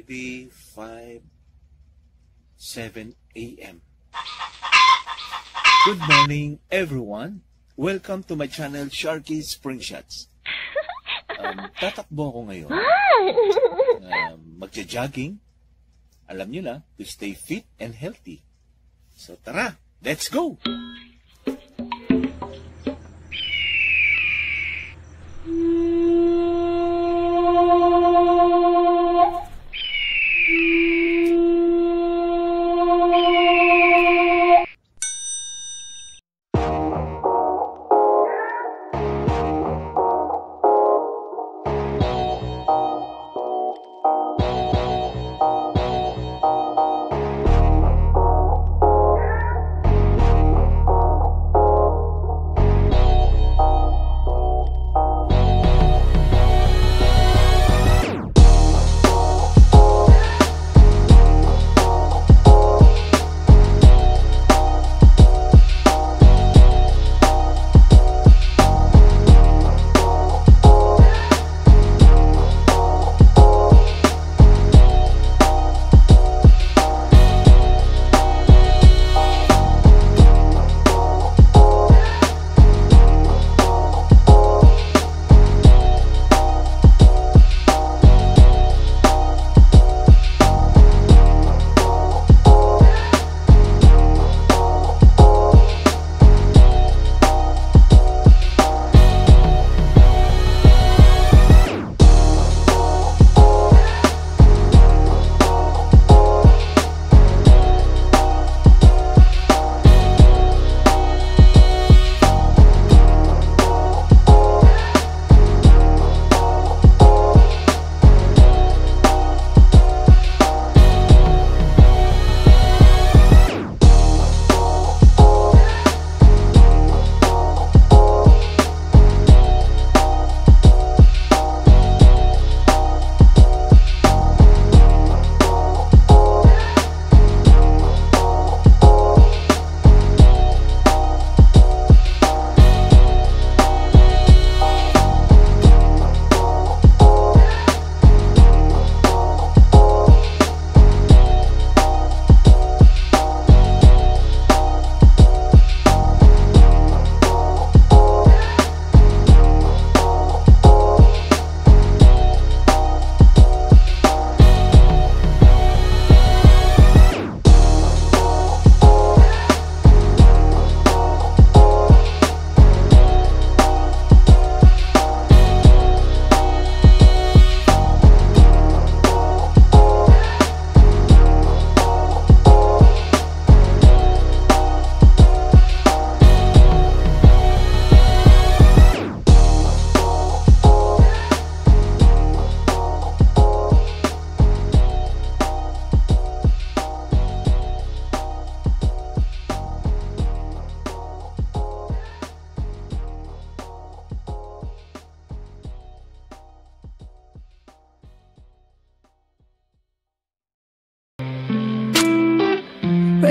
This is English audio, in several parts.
already 5, 7 a.m. Good morning, everyone. Welcome to my channel, Sharky Spring Shots. Um, tatakbo ako ngayon. Um, magja-jogging. Alam nyo na, to stay fit and healthy. So tara, let's go!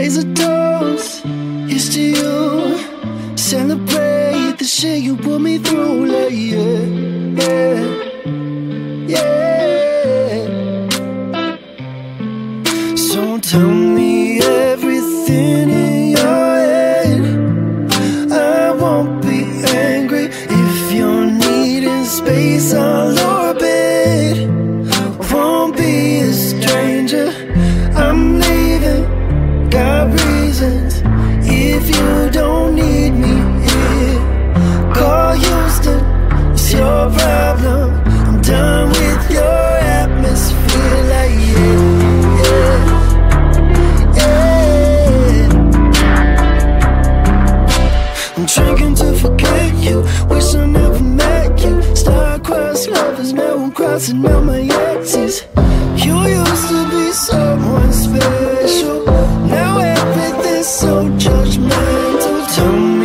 Raise a toast, here's to you. Celebrate the shit you put me through, like yeah, yeah, drinking to forget you. Wish I never met you. Star-crossed lovers, now I'm crossing out my exes. You used to be someone special. Now everything's so judgmental to me.